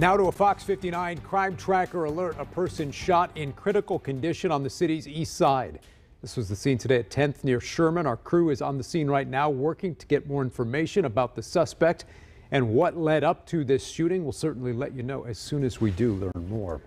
Now to a Fox 59 crime tracker alert. A person shot in critical condition on the city's east side. This was the scene today at 10th near Sherman. Our crew is on the scene right now working to get more information about the suspect and what led up to this shooting. We'll certainly let you know as soon as we do learn more.